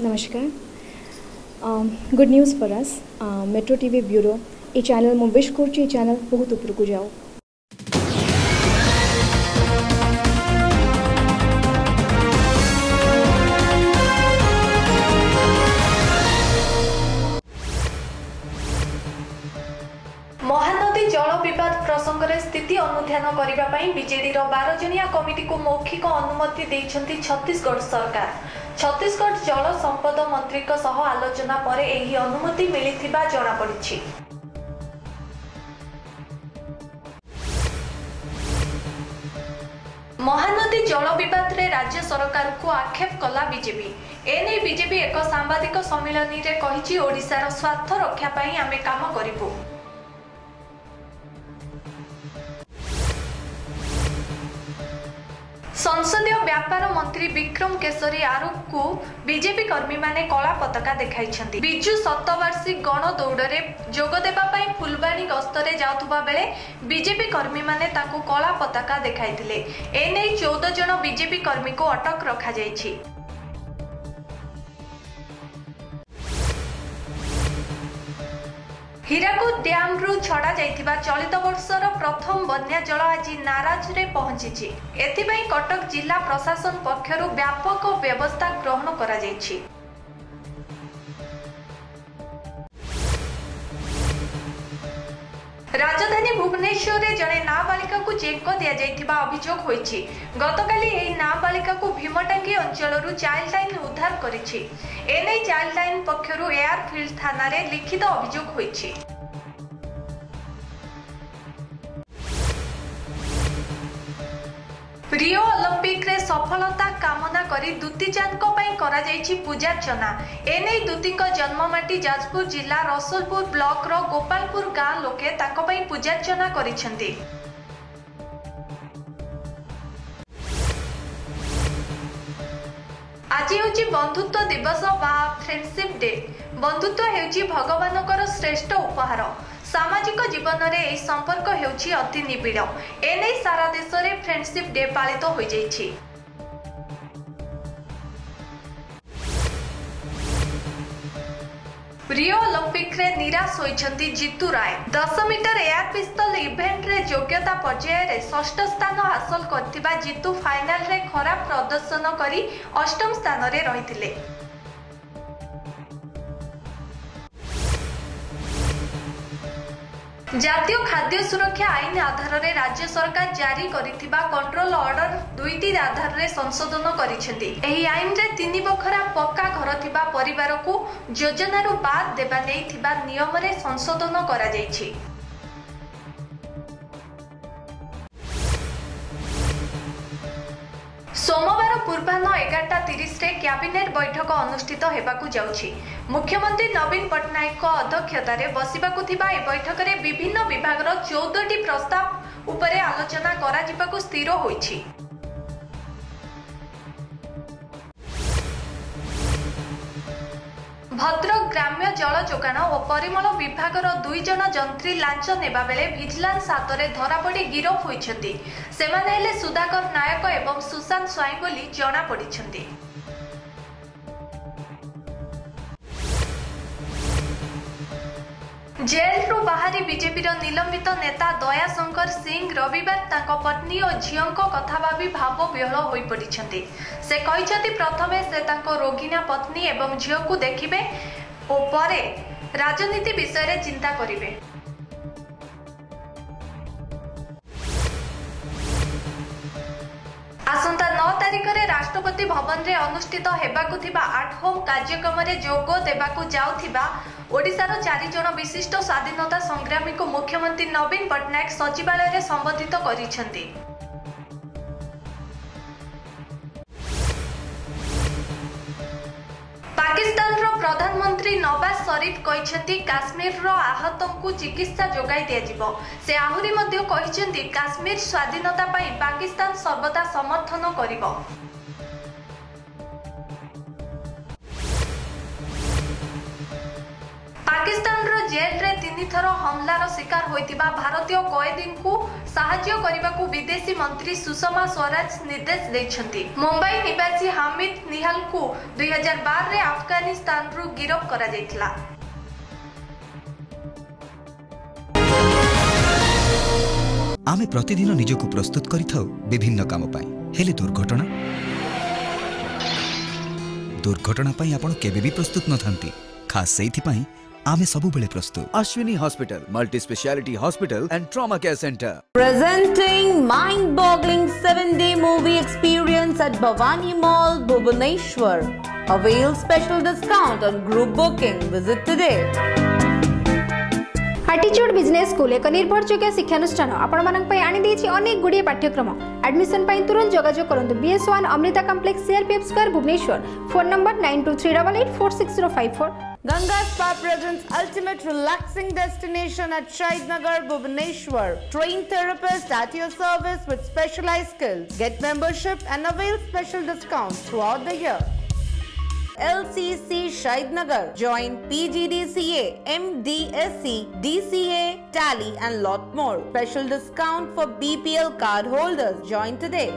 नमस्कार। Good news for us metro TV bureau ये channel मु विश कर चैनल बहुत उपरकू जाऊ ଜଳ ବିବାଦ ପ୍ରସଙ୍ଗରେ ସ୍ଥିତି ଅନୁଧ୍ୟାନ କରିବା ପାଇଁ ବିଜେଡିର ବାର ଜଣିଆ କମିଟିକୁ ମୌଖିକ ଅନୁମତି ଦେଇଛନ୍ତି ଛତିଶଗଡ଼ ସରକାର। ଛତିଶଗଡ଼ ଜଳ ସମ୍ପଦ ମନ୍ତ୍ରୀଙ୍କ ସହ ଆଲୋଚନା ପରେ ଏହି ଅନୁମତି ମିଳିଥିବା ଜଣାପଡ଼ିଛି। ମହାନଦୀ ଜଳ ବିବାଦରେ ରାଜ୍ୟ ସରକାରକୁ ଆକ୍ଷେପ କଲା ବିଜେପି। ଏନେଇ ବିଜେପି ଏକ ସାମ୍ବାଦିକ ସମ୍ମିଳନୀରେ କହିଛି ଓଡ଼ିଶାର ସ୍ୱାର୍ଥ ରକ୍ଷା ପାଇଁ ଆମେ କାମ କରିବୁ। ସଂସଦୀୟ ବ୍ୟାପାର ମନ୍ତ୍ରୀ ବିକ୍ରମ କେଶରୀ ଆରୁଖଙ୍କୁ ବିଜେପି କର୍ମୀମାନେ କଳା ପତାକା ଦେଖାଇଛନ୍ତି। ବିଜୁ ଶତବାର୍ଷିକ ଗଣ ଦୌଡ଼ରେ ଯୋଗ ପାଇଁ ଫୁଲବାଣୀ ଗସ୍ତରେ ଯାଉଥିବା ବେଳେ ବିଜେପି କର୍ମୀମାନେ ତାଙ୍କୁ କଳା ପତାକା ଦେଖାଇଥିଲେ। ଏନେଇ ଚଉଦ ଜଣ ବିଜେପି କର୍ମୀଙ୍କୁ ଅଟକ ରଖାଯାଇଛି। ହୀରାକୁଦ ଡ୍ୟାମ୍ରୁ ଛଡ଼ା ଯାଇଥିବା ଚଳିତ ବର୍ଷର ପ୍ରଥମ ବନ୍ୟା ଜଳ ଆଜି ନାରାଜରେ ପହଞ୍ଚିଛି। ଏଥିପାଇଁ କଟକ ଜିଲ୍ଲା ପ୍ରଶାସନ ପକ୍ଷରୁ ବ୍ୟାପକ ବ୍ୟବସ୍ଥା ଗ୍ରହଣ କରାଯାଇଛି। ରାଜଧାନୀ ଭୁବନେଶ୍ୱରରେ ଜଣେ ନାବାଳିକାକୁ ଚେକ ଦିଆଯାଇଥିବା ଅଭିଯୋଗ ହୋଇଛି। ଗତକାଲି ଏହି ନାବାଳିକାକୁ ଭୀମଟାଙ୍ଗି ଅଞ୍ଚଳରୁ ଚାଇଲ୍ଡ ଲାଇନ୍ ଉଦ୍ଧାର କରିଛି। ଏନେଇ ଚାଇଲ୍ଡ ଲାଇନ୍ ପକ୍ଷରୁ ଏୟାରଫିଲ୍ଡ ଥାନାରେ ଲିଖିତ ଅଭିଯୋଗ ହୋଇଛି। ରିଓ ଅଲିମ୍ପିକରେ ସଫଳତା କାମନା କରି ଦୁତି ଚାନ୍ଦଙ୍କ ପାଇଁ କରାଯାଇଛି ପୂଜାର୍ଚ୍ଚନା। ଏନେଇ ଦୁତିଙ୍କ ଜନ୍ମମାଟି ଯାଜପୁର ଜିଲ୍ଲା ରସଲପୁର ବ୍ଲକର ଗୋପାଳପୁର ଗାଁ ଲୋକେ ତାଙ୍କ ପାଇଁ ପୂଜାର୍ଚ୍ଚନା କରିଛନ୍ତି। ଆଜି ହେଉଛି ବନ୍ଧୁତ୍ୱ ଦିବସ ବା ଫ୍ରେଣ୍ଡସିପ୍ ଡେ ବନ୍ଧୁତ୍ୱ ହେଉଛି ଭଗବାନଙ୍କର ଶ୍ରେଷ୍ଠ ଉପହାର। ସାମାଜିକ ଜୀବନରେ ଏହି ସମ୍ପର୍କ ହେଉଛି ଅତି ନିବିଡ଼। ଏନେଇ ସାରା ଦେଶରେ ଫ୍ରେଣ୍ଡସିପ୍ ଡେ ପାଳିତ ହୋଇଯାଇଛି। ରିଓ ଅଲିମ୍ପିକରେ ନିରାଶ ହୋଇଛନ୍ତି ଜିତୁ ରାୟ। ଦଶ ମିଟର ଏୟାର ପିସ୍ତଲ ଇଭେଣ୍ଟରେ ଯୋଗ୍ୟତା ପର୍ଯ୍ୟାୟରେ ଷଷ୍ଠ ସ୍ଥାନ ହାସଲ କରିଥିବା ଜିତୁ ଫାଇନାଲରେ ଖରାପ ପ୍ରଦର୍ଶନ କରି ଅଷ୍ଟମ ସ୍ଥାନରେ ରହିଥିଲେ। ଜାତୀୟ ଖାଦ୍ୟ ସୁରକ୍ଷା ଆଇନ ଆଧାରରେ ରାଜ୍ୟ ସରକାର ଜାରି କରିଥିବା କଣ୍ଟ୍ରୋଲ ଅର୍ଡର ଦୁଇଟି ଆଧାରରେ ସଂଶୋଧନ କରିଛନ୍ତି। ଏହି ଆଇନରେ ତିନି ବଖରା ପକ୍କା ଘର ଥିବା ପରିବାରକୁ ଯୋଜନାରୁ ବାଦ୍ ଦେବା ନେଇ ଥିବା ନିୟମରେ ସଂଶୋଧନ କରାଯାଇଛି। ସୋମବାର ପୂର୍ବାହ୍ନ ଏଗାରଟା ତିରିଶରେ କ୍ୟାବିନେଟ ବୈଠକ ଅନୁଷ୍ଠିତ ହେବାକୁ ଯାଉଛି। ମୁଖ୍ୟମନ୍ତ୍ରୀ ନବୀନ ପଟ୍ଟନାୟକଙ୍କ ଅଧ୍ୟକ୍ଷତାରେ ବସିବାକୁ ଥିବା ଏହି ବୈଠକରେ ବିଭିନ୍ନ ବିଭାଗର ଚଉଦଟି ପ୍ରସ୍ତାବ ଉପରେ ଆଲୋଚନା କରାଯିବାକୁ ସ୍ଥିର ହୋଇଛି। ଭଦ୍ରକ ଗ୍ରାମ୍ୟ ଜଳ ଯୋଗାଣ ଓ ପରିମଳ ବିଭାଗର ଦୁଇ ଜଣ ଯନ୍ତ୍ରୀ ଲାଞ୍ଚ ନେବା ବେଳେ ଭିଜିଲାନ୍ସ ହାତରେ ଧରାପଡ଼ି ଗିରଫ ହୋଇଛନ୍ତି। ସେମାନେ ହେଲେ ସୁଧାକର ନାୟକ ଏବଂ ସୁଶାନ୍ତ ସ୍ୱାଇଁ ବୋଲି ଜଣାପଡ଼ିଛନ୍ତି। ଜେଲରୁ ବାହାରି ବିଜେପିର ନିଲମ୍ବିତ ନେତା ଦୟାଶଙ୍କର ସିଂ ରବିବାର ତାଙ୍କ ପତ୍ନୀ ଓ ଝିଅଙ୍କ କଥା ଭାବି ଭାବ ବିହଳ ହୋଇପଡ଼ିଛନ୍ତି ସେ କହିଛନ୍ତି ପ୍ରଥମେ ସେ ତାଙ୍କ ରୋଗିଣା ପତ୍ନୀ ଏବଂ ଝିଅକୁ ଦେଖିବେ ଓ ପରେ ରାଜନୀତି ବିଷୟରେ ଚିନ୍ତା କରିବେ ଆସନ୍ତା ନଅ ତାରିଖରେ ରାଷ୍ଟ୍ରପତି ଭବନରେ ଅନୁଷ୍ଠିତ ହେବାକୁ ଥିବା ଆଟ୍ ହୋମ୍ କାର୍ଯ୍ୟକ୍ରମରେ ଯୋଗ ଦେବାକୁ ଯାଉଥିବା ଓଡ଼ିଶାର ଚାରି ଜଣ ବିଶିଷ୍ଟ ସ୍ୱାଧୀନତା ସଂଗ୍ରାମୀଙ୍କୁ ମୁଖ୍ୟମନ୍ତ୍ରୀ ନବୀନ ପଟ୍ଟନାୟକ ସଚିବାଳୟରେ ସମ୍ବୋଧିତ କରିଛନ୍ତି। ପ୍ରଧାନମନ୍ତ୍ରୀ ନବାଜ ସରିଫ କହିଛନ୍ତି କାଶ୍ମୀରର ଆହତଙ୍କୁ ଚିକିତ୍ସା ଯୋଗାଇ ଦିଆଯିବ। ସେ ଆହୁରି ମଧ୍ୟ କହିଛନ୍ତି କାଶ୍ମୀର ସ୍ୱାଧୀନତା ପାଇଁ ପାକିସ୍ତାନ ସର୍ବଦା ସମର୍ଥନ କରିବ। ପାକିସ୍ତାନର ଜେଲରେ ତିନିଥର ହମଲାର ଶିକାର ହୋଇଥିବା ଭାରତୀୟ କଏଦୀଙ୍କୁ ସାହାଯ୍ୟ କରିବାକୁ ବିଦେଶୀ ମନ୍ତ୍ରୀ ସୁଷମା ସ୍ୱରାଜ ନିର୍ଦ୍ଦେଶ ଦେଇଛନ୍ତି। ମୁମ୍ବାଇ ନିବାସୀ ହାମିଦ ନିହାଲଙ୍କୁ ଦୁଇ ହଜାର ବାରରେ ଆଫଗାନିସ୍ତାନରୁ ଗିରଫ କରାଯାଇଥିଲା। ଆମେ ପ୍ରତିଦିନ ନିଜକୁ ପ୍ରସ୍ତୁତ କରିଥାଉ ବିଭିନ୍ନ କାମ ପାଇଁ। ହେଲେ ଦୁର୍ଘଟଣା? ଦୁର୍ଘଟଣା ପାଇଁ ଆପଣ କେବେ ବି ପ୍ରସ୍ତୁତ ନଥାନ୍ତି। ଖାସ୍ ସେଇଥିପାଇଁ ଆମେ ସବୁବେଳେ ପ୍ରସ୍ତୁତ Ashwini Hospital, multi speciality hospital and trauma care center. Presenting mind-boggling 7-day movie experience at Bhavani Mall, Bhubaneswar. Avail special discount on group booking. Visit today. ଆଟିଚ୍ୟୁଡ୍ business school ଏକ ନିର୍ଭରଯୋଗ୍ୟ ଶିକ୍ଷାନୁଷ୍ଠାନ ଆପଣମାନଙ୍କ ପାଇଁ ଆଣିଦେଇଛି ଅନେକ ଗୁଡ଼ିଏ ପାଠ୍ୟକ୍ରମ ଆଡମିସନ ପାଇଁ ତୁରନ୍ତ ଯୋଗାଯୋଗ କରନ୍ତୁ BS one Amrita complex CRPF square Bhubaneswar phone number nine two three double eight four six zero five four Ganga Spa presents ultimate relaxing destination at Shaidnagar, Bhubaneswar. Trained therapist at your service with specialized skills. Get membership and avail special discounts throughout the year. LCC Shaidnagar. Join PGDCA, MDSC, DCA, Tally and lot more. Special discount for BPL card holders. Join today.